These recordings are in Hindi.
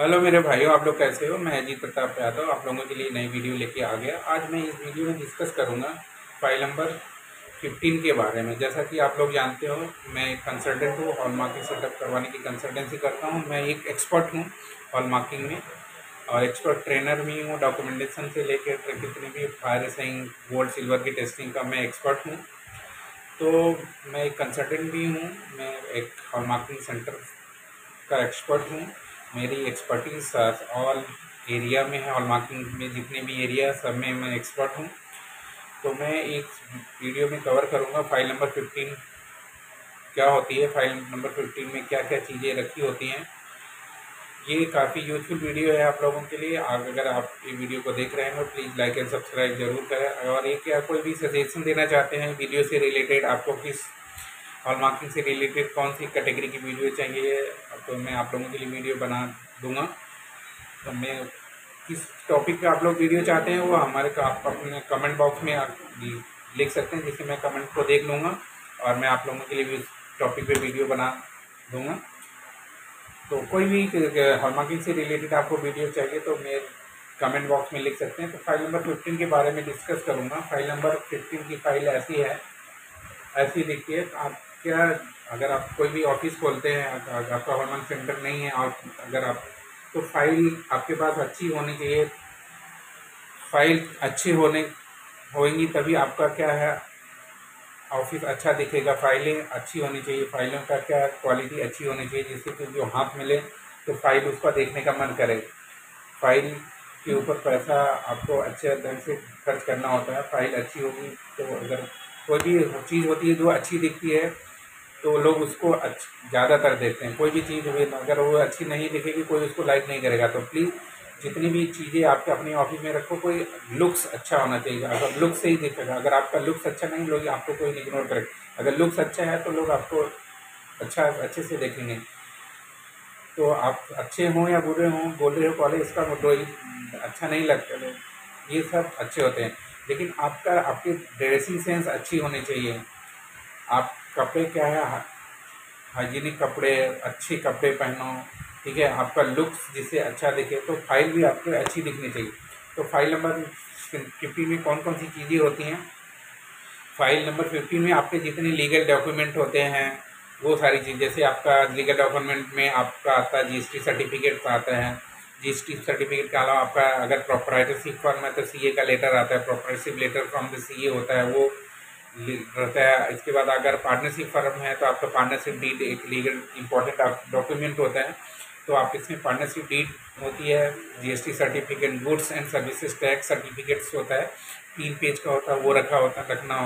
हेलो मेरे भाइयों, आप लोग कैसे हो? मैं अजीत प्रताप यादव, आप लोगों के लिए नई वीडियो लेके आ गया। आज मैं इस वीडियो में डिस्कस करूँगा फ़ाइल नंबर 15 के बारे में। जैसा कि आप लोग जानते हो, मैं एक कंसल्टेंट हूँ हॉल मार्किंग सेटअप करवाने की कंसल्टेंसी करता हूँ। मैं एक एक्सपर्ट हूँ हॉल मार्किंग में, और एक्सपर्ट ट्रेनर भी हूँ डॉक्यूमेंटेशन से लेकर कितने भी फायर सिंग गोल्ड सिल्वर की टेस्टिंग का मैं एक्सपर्ट हूँ। तो मैं एक कंसल्टेंट भी हूँ, मैं एक हॉल मार्किंग सेंटर का एक्सपर्ट हूँ। मेरी एक्सपर्टीज ऑल एरिया में है ऑल मार्किंग में जितने भी एरिया सब में मैं एक्सपर्ट हूँ। तो मैं एक वीडियो में कवर करूँगा फ़ाइल नंबर फिफ्टीन क्या होती है फ़ाइल नंबर फिफ्टीन में? क्या क्या चीज़ें रखी होती हैं? ये काफ़ी यूजफुल वीडियो है आप लोगों के लिए। आप अगर आप ये वीडियो को देख रहे हैं तो प्लीज़ लाइक एंड सब्सक्राइब ज़रूर करें। और एक या कोई भी सजेशन देना चाहते हैं वीडियो से रिलेटेड आपको किस हॉल मार्किंग से रिलेटेड कौन सी कैटेगरी की वीडियो चाहिए तो मैं आप लोगों के लिए वीडियो बना दूँगा। तो मैं किस टॉपिक पे आप लोग वीडियो चाहते हैं, वो हमारे आप अपने कमेंट बॉक्स में लिख सकते हैं, जिससे मैं कमेंट को देख लूँगा और मैं आप लोगों के लिए उस टॉपिक पे वीडियो बना दूँगा। तो कोई भी हॉल मार्किंग से रिलेटेड आपको वीडियो चाहिए तो मैं कमेंट बॉक्स में लिख सकते हैं। तो फ़ाइल नंबर फिफ्टीन के बारे में डिस्कस करूँगा। फ़ाइल नंबर फिफ्टीन की फ़ाइल ऐसी है, ऐसी दिखती है। आप क्या अगर आप कोई भी ऑफ़िस खोलते हैं आपका हॉर्मोन सेंटर नहीं है और अगर आप तो फ़ाइल आपके पास अच्छी होनी चाहिए। फ़ाइल अच्छी होने, होएँगी तभी आपका क्या है, ऑफ़िस अच्छा दिखेगा। फाइलें अच्छी होनी चाहिए, फाइलों का क्या क्वालिटी अच्छी होनी चाहिए, जिससे कि जो हाथ मिले तो फ़ाइल उसका देखने का मन करे। फ़ाइल के ऊपर पैसा आपको अच्छे ढंग से खर्च करना होता है, फ़ाइल अच्छी होगी तो अगर कोई भी चीज़ होती है जो अच्छी दिखती है तो लोग उसको ज़्यादातर देखते हैं। कोई भी चीज़ हुई अगर वो अच्छी नहीं दिखेगी, कोई उसको लाइक नहीं करेगा। तो प्लीज़ जितनी भी चीज़ें आपके अपने ऑफ़िस में रखो, कोई लुक्स अच्छा होना चाहिए। अगर लुक्स से ही दिखेगा अगर आपका लुक्स अच्छा नहीं, लोग आपको कोई इग्नोर करे। अगर लुक्स अच्छा है तो लोग आपको अच्छा अच्छे से देखेंगे। तो आप अच्छे हों या बुरे हों, बोल रहे हो, कॉलेज इसका कोई अच्छा नहीं लगता। ये सब अच्छे होते हैं। लेकिन आपका, आपकी ड्रेसिंग सेंस अच्छी होनी चाहिए। आप कपड़े क्या है? हाइजीनिक कपड़े, अच्छे कपड़े पहनो, ठीक है? आपका लुक्स जिसे अच्छा दिखे तो फ़ाइल भी आपको अच्छी दिखनी चाहिए। तो फ़ाइल नंबर फिफ्टीन में कौन कौन सी चीज़ें होती हैं? फ़ाइल नंबर फिफ्टीन में आपके जितने लीगल डॉक्यूमेंट होते हैं, वो सारी चीज़, जैसे आपका लीगल डॉक्यूमेंट में आपका आता है जीएसटी सर्टिफिकेट आता है। जीएसटी सर्टिफिकेट के अलावा आपका अगर प्रोपराइटरशिप फॉर्म है तो सीए का लेटर आता है proprietorship letter from the CA होता है, वो रहता है। इसके बाद अगर पार्टनरशिप फर्म है तो आपका पार्टनरशिप डीड एक लीगल इंपॉर्टेंट डॉक्यूमेंट होता है। तो आप इसमें पार्टनरशिप डीड होती है GST certificate goods and services tax certificates होता है। तीन पेज का होता है, वो रखा होता है, रखना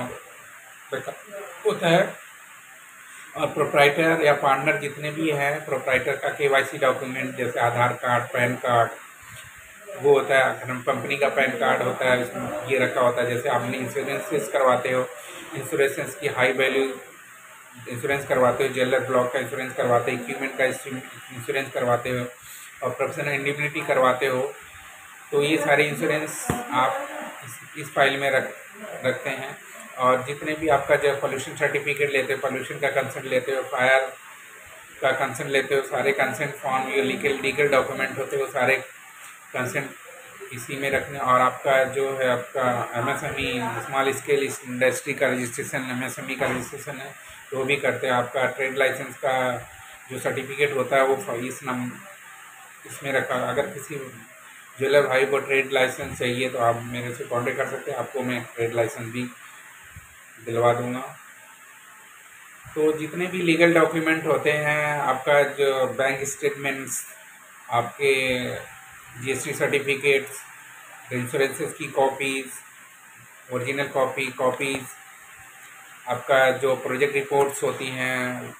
होता है। और प्रोप्राइटर या पार्टनर जितने भी हैं प्रोप्राइटर का के डॉक्यूमेंट जैसे आधार कार्ड, पैन कार्ड वो होता है कंपनी का पैन कार्ड होता है इसमें ये रखा होता है जैसे आपने इंश्योरेंसेस करवाते हो? इंश्योरेंस की हाई वैल्यू इंश्योरेंस करवाते हो जेलर ब्लॉक का इंश्योरेंस करवाते हो इक्विपमेंट का इंश्योरेंस करवाते हो और प्रोफेशनल इंडिबिलिटी करवाते हो तो ये सारे इंश्योरेंस आप इस, फ़ाइल में रख रखते हैं। और जितने भी आपका जो पोल्यूशन सर्टिफिकेट लेते हो पोल्यूशन का कंसेंट लेते हो फायर का कंसेंट लेते हो सारे consent form legal legal document होते हो सारे कंसेंट इसी में रखने और आपका जो है, आपका M S M E small scale industry का registration M S M E का रजिस्ट्रेशन है, वो भी करते हैं। आपका ट्रेड लाइसेंस का जो सर्टिफिकेट होता है, वो इस नम इसमें रखा। अगर किसी ज्वेलर भाई को ट्रेड लाइसेंस चाहिए तो आप मेरे से कॉन्टेक्ट कर सकते हैं। आपको मैं ट्रेड लाइसेंस भी दिलवा दूँगा। तो जितने भी लीगल डॉक्यूमेंट होते हैं, आपका जो बैंक स्टेटमेंट्स आपके जीएसटी सर्टिफिकेट्स इंश्योरेंसेस की कॉपीज़ ओरिजिनल कॉपी कॉपीज़ आपका जो प्रोजेक्ट रिपोर्ट्स होती हैं,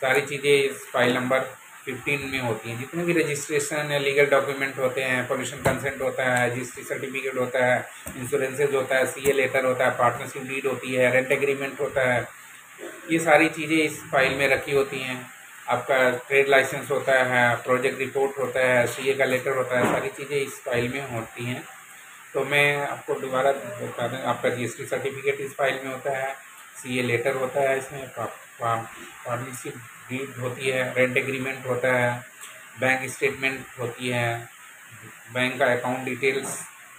सारी चीज़ें इस फ़ाइल नंबर फिफ्टीन में होती हैं। जितने भी रजिस्ट्रेशन या लीगल डॉक्यूमेंट होते हैं पोल्यूशन कंसेंट होता है रजिस्ट्री सर्टिफिकेट होता है इंश्योरेंसेज होता है सीए लेटर होता है पार्टनरशिप डीड होती है रेंट एग्रीमेंट होता है, ये सारी चीज़ें इस फ़ाइल में रखी होती हैं। आपका ट्रेड लाइसेंस होता है प्रोजेक्ट रिपोर्ट होता है सीए का लेटर होता है, सारी चीज़ें इस फ़ाइल में होती हैं। तो मैं आपको दोबारा बता दें, आपका जीएसटी सर्टिफिकेट इस फ़ाइल में होता है सीए लेटर होता है, इसमें पार्टनरशिप डीड होती है रेंट एग्रीमेंट होता है बैंक स्टेटमेंट होती है बैंक का अकाउंट डिटेल्स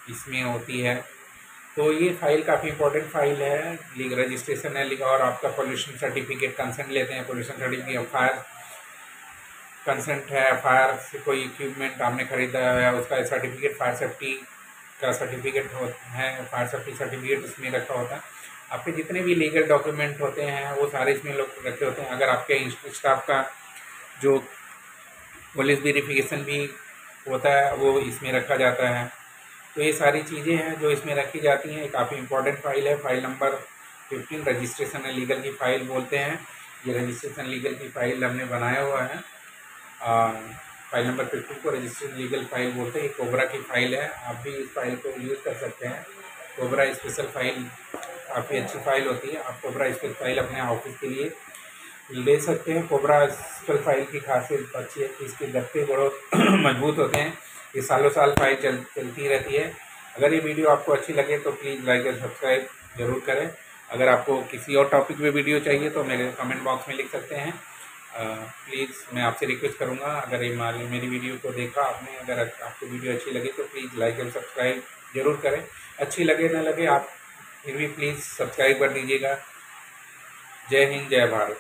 इसमें होती है। तो ये फ़ाइल काफ़ी इंपॉर्टेंट फ़ाइल है रजिस्ट्रेशन है, और आपका पोल्यूशन सर्टिफिकेट कंसेंट लेते हैं पोल्यूशन सर्टिफिकेट फायर कंसेंट है फायर से कोई इक्विपमेंट आपने खरीदा है, उसका सर्टिफिकेट फायर सेफ्टी का सर्टिफिकेट हो, है फायर सेफ्टी सर्टिफिकेट इसमें रखा होता है। आपके जितने भी लीगल डॉक्यूमेंट होते हैं, वो सारे इसमें लोग रखे होते हैं। अगर आपके स्टाफ का जो पुलिस वेरिफिकेशन भी होता है, वो इसमें रखा जाता है। तो ये सारी चीज़ें हैं जो इसमें रखी जाती हैं। काफ़ी इंपॉर्टेंट फ़ाइल है। File number fifteen registration legal की फ़ाइल बोलते हैं। ये रजिस्ट्रेशन लीगल की फ़ाइल हमने बनाया हुआ है। फ़ाइल नंबर फिफ्टीन को रजिस्टर्ड लीगल फ़ाइल बोलते हैं। कोबरा की फ़ाइल है। आप भी इस फ़ाइल को यूज़ कर सकते हैं। कोबरा स्पेशल फ़ाइल काफ़ी अच्छी फ़ाइल होती है। आप कोबरा स्पेशल फ़ाइल अपने ऑफ़िस के लिए ले सकते हैं। कोबरा स्पेशल फ़ाइल की खासियत अच्छी है कि इसके गत्ते बहुत मज़बूत होते हैं। ये सालों साल फ़ाइल चल, चलती रहती है। अगर ये वीडियो आपको अच्छी लगे तो प्लीज़ लाइक और सब्सक्राइब ज़रूर करें। अगर आपको किसी और टॉपिक पे वीडियो चाहिए तो मेरे कमेंट बॉक्स में लिख सकते हैं। प्लीज़ मैं आपसे रिक्वेस्ट करूँगा, अगर ये माल मेरी वीडियो को देखा आपने, अगर आपको वीडियो अच्छी लगी तो प्लीज़ लाइक एंड सब्सक्राइब ज़रूर करें। अच्छी लगे ना लगे आप, फिर भी प्लीज़ सब्सक्राइब कर दीजिएगा। जय हिंद, जय भारत।